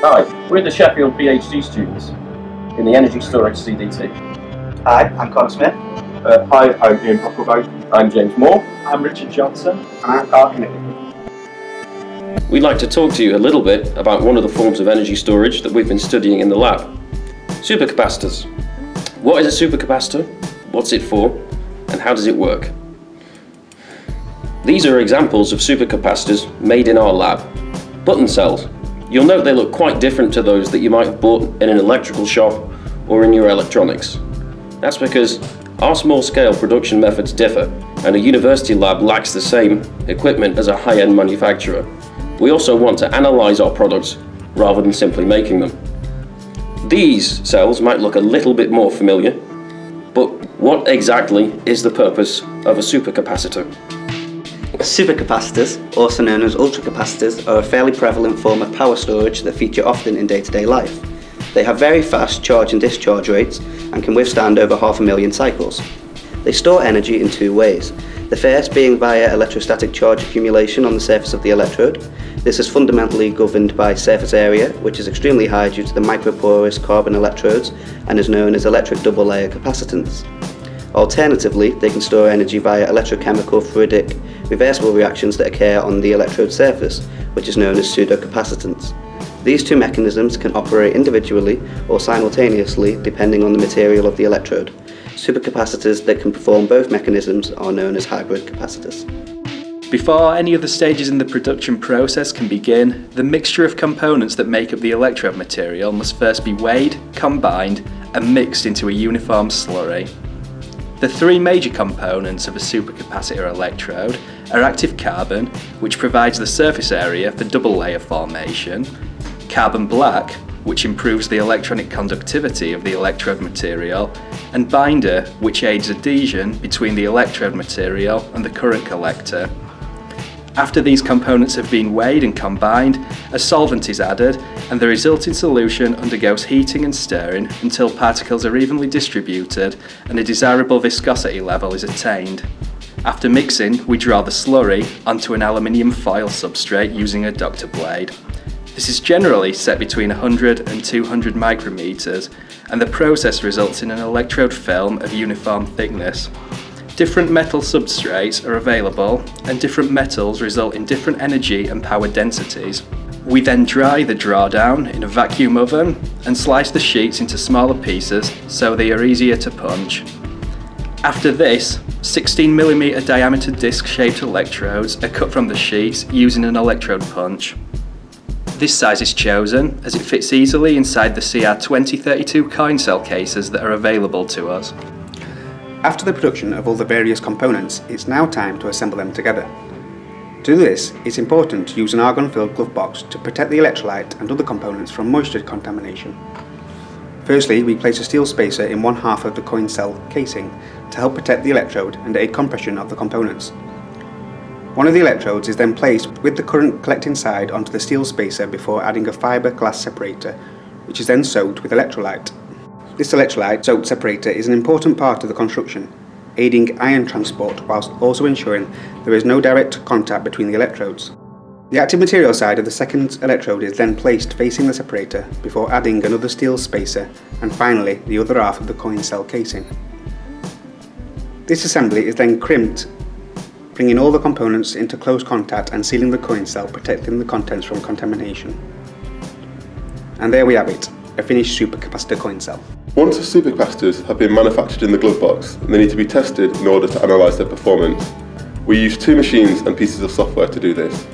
Hi, we're the Sheffield PhD students in the Energy Storage CDT. Hi, I'm Connor Smith. Uh, hi, I'm Ian Brockleby. I'm James Moore. I'm Richard Johnson. And I'm Carl Kennedy. We'd like to talk to you a little bit about one of the forms of energy storage that we've been studying in the lab. Supercapacitors. What is a supercapacitor? What's it for? And how does it work? These are examples of supercapacitors made in our lab. Button cells. You'll note they look quite different to those that you might have bought in an electrical shop or in your electronics. That's because our small scale production methods differ and a university lab lacks the same equipment as a high-end manufacturer. We also want to analyse our products rather than simply making them. These cells might look a little bit more familiar, but what exactly is the purpose of a supercapacitor? Supercapacitors, also known as ultracapacitors, are a fairly prevalent form of power storage that feature often in day-to-day -day life. They have very fast charge and discharge rates and can withstand over half a million cycles. They store energy in two ways, the first being via electrostatic charge accumulation on the surface of the electrode. This is fundamentally governed by surface area, which is extremely high due to the microporous carbon electrodes and is known as electric double layer capacitance. Alternatively, they can store energy via electrochemical faradaic reversible reactions that occur on the electrode surface, which is known as pseudocapacitance. These two mechanisms can operate individually or simultaneously depending on the material of the electrode. Supercapacitors that can perform both mechanisms are known as hybrid capacitors. Before any of the stages in the production process can begin, the mixture of components that make up the electrode material must first be weighed, combined and mixed into a uniform slurry. The three major components of a supercapacitor electrode are active carbon, which provides the surface area for double layer formation, carbon black, which improves the electronic conductivity of the electrode material, and binder, which aids adhesion between the electrode material and the current collector. After these components have been weighed and combined, a solvent is added and the resulting solution undergoes heating and stirring until particles are evenly distributed and a desirable viscosity level is attained. After mixing, we draw the slurry onto an aluminium foil substrate using a doctor blade. This is generally set between 100 and 200 micrometers and the process results in an electrode film of uniform thickness. Different metal substrates are available and different metals result in different energy and power densities. We then dry the drawdown in a vacuum oven and slice the sheets into smaller pieces so they are easier to punch. After this, 16mm diameter disc-shaped electrodes are cut from the sheets using an electrode punch. This size is chosen as it fits easily inside the CR2032 coin cell cases that are available to us. After the production of all the various components, it's now time to assemble them together. To do this, it's important to use an argon-filled glove box to protect the electrolyte and other components from moisture contamination. Firstly, we place a steel spacer in one half of the coin cell casing to help protect the electrode and aid compression of the components. One of the electrodes is then placed with the current collecting side onto the steel spacer before adding a fibre glass separator, which is then soaked with electrolyte. This electrolyte soaked separator is an important part of the construction, aiding ion transport whilst also ensuring there is no direct contact between the electrodes. The active material side of the second electrode is then placed facing the separator before adding another steel spacer and finally the other half of the coin cell casing. This assembly is then crimped, bringing all the components into close contact and sealing the coin cell, protecting the contents from contamination. And there we have it, a finished supercapacitor coin cell. Once the supercapacitors have been manufactured in the glove box, they need to be tested in order to analyse their performance. We use two machines and pieces of software to do this.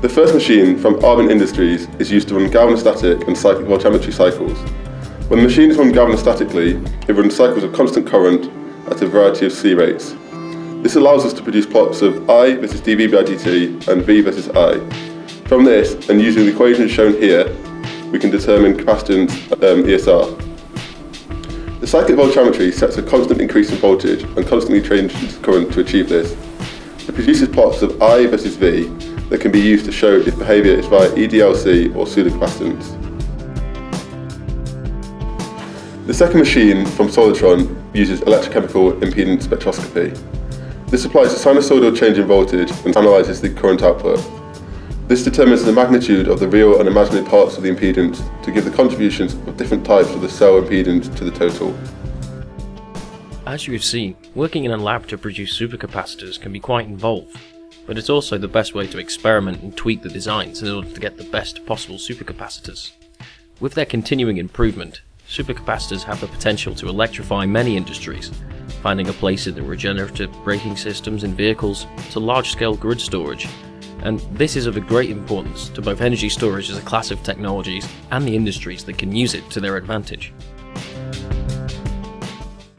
The first machine from Arbin Industries is used to run galvanostatic and cyclic voltammetry cycles. When the machine is run galvanostatically, it runs cycles of constant current at a variety of C rates. This allows us to produce plots of I versus dV by dt and V versus I. From this, and using the equations shown here, we can determine capacitance um, ESR. The cyclic voltammetry sets a constant increase in voltage and constantly changes current to achieve this. It produces plots of I versus V that can be used to show if behaviour is via EDLC or pseudocapacitance. The second machine from Solartron uses electrochemical impedance spectroscopy. This applies a sinusoidal change in voltage and analyses the current output. This determines the magnitude of the real and imaginary parts of the impedance to give the contributions of different types of the cell impedance to the total. As you have seen, working in a lab to produce supercapacitors can be quite involved, but it's also the best way to experiment and tweak the designs in order to get the best possible supercapacitors. With their continuing improvement, supercapacitors have the potential to electrify many industries, finding a place in the regenerative braking systems in vehicles to large-scale grid storage, and this is of great importance to both energy storage as a class of technologies and the industries that can use it to their advantage.